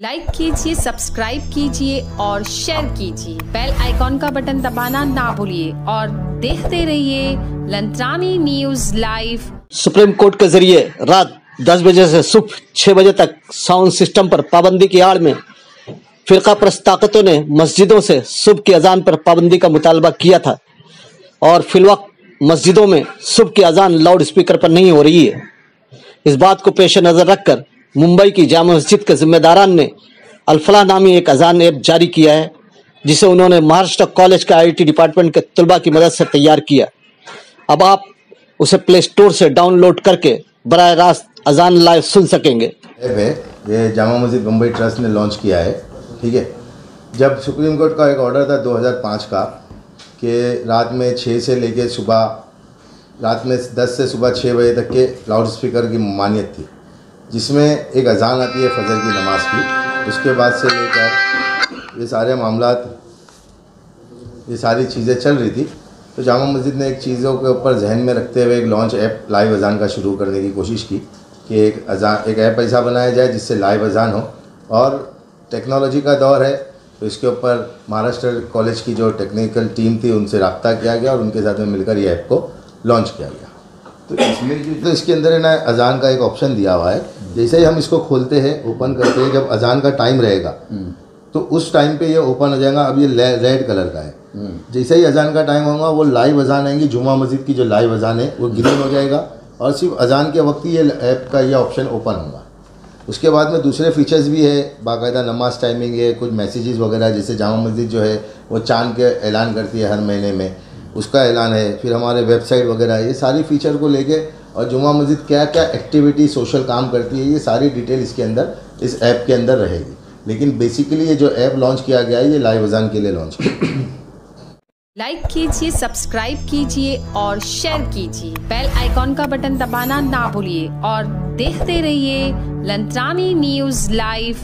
Like कीजिए subscribe कीजिए और शेयर कीजिए। बेल आइकॉन का बटन दबाना ना भूलिए और देखते रहिए Lantrani news live supreme court के ज़रिए रात 10 बजे से सुबह 6 बजे तक साउंड सिस्टम पर पाबंदी की आड़ में फिरका प्रस्त ताकतों ने मस्जिदों से सुबह की अजान पर पाबंदी का मुतालबा किया था और फिलवक्त मस्जिदों में सुबह की अजान लाउड स्पीकर पर नहीं हो रही है। इस बात को पेश नज़र रखकर मुंबई की जामा मस्जिद के जिम्मेदारान ने अल्फला नामी एक अजान ऐप जारी किया है, जिसे उन्होंने महाराष्ट्र कॉलेज के आईटी डिपार्टमेंट के तलबा की मदद से तैयार किया। अब आप उसे प्ले स्टोर से डाउनलोड करके बर रास्त अजान लाइव सुन सकेंगे। ऐप है, ये जामा मस्जिद मुंबई ट्रस्ट ने लॉन्च किया है, ठीक है? जब सुप्रीम कोर्ट का एक ऑर्डर था 2005 का, कि रात में 6 से लेके सुबह, रात में 10 से सुबह 6 बजे तक के लाउड स्पीकर की ममानियत थी। जिसमें एक अजान आती है फजर की नमाज़ की, उसके बाद से लेकर ये सारे मामला ये सारी चीज़ें चल रही थी। तो जामा मस्जिद ने एक चीज़ों के ऊपर जहन में रखते हुए एक लॉन्च ऐप लाइव अजान का शुरू करने की कोशिश की कि एक अजान, एक ऐप ऐसा बनाया जाए जिससे लाइव अजान हो। और टेक्नोलॉजी का दौर है तो इसके ऊपर महाराष्ट्र कॉलेज की जो टेक्निकल टीम थी, उनसे रबता किया गया और उनके साथ में मिलकर ये ऐप को लॉन्च किया गया। तो इसमें तो इसके अंदर है ना अजान का एक ऑप्शन दिया हुआ है। जैसे ही हम इसको खोलते हैं ओपन करते हैं जब अजान का टाइम रहेगा तो उस टाइम पे ये ओपन हो जाएगा। अब ये रेड कलर का है। जैसे ही अजान का टाइम होगा वो लाइव अजान आएँगी। जुमा मस्जिद की जो लाइव अजान है वो ग्रीन हो जाएगा। और सिर्फ़ अजान के वक्त ही ये ऐप का ये ऑप्शन ओपन होगा। उसके बाद में दूसरे फीचर्स भी है। बाकायदा नमाज़ टाइमिंग है कुछ मैसेजेस वगैरह जैसे जामा मस्जिद जो है वो चाँद के ऐलान करती है हर महीने में। उसका ऐलान है, फिर हमारे वेबसाइट वगैरह, ये सारी फीचर को लेके और जुमा मस्जिद क्या क्या एक्टिविटी सोशल काम करती है, ये सारी डिटेल इसके अंदर, इस ऐप के अंदर रहेगी। लेकिन बेसिकली ये जो ऐप लॉन्च किया गया है, ये लाइव अजान के लिए लॉन्च लाइक कीजिए सब्सक्राइब कीजिए और शेयर कीजिए। बेल आइकॉन का बटन दबाना ना भूलिए और देखते रहिए लंत्रानी न्यूज़ लाइव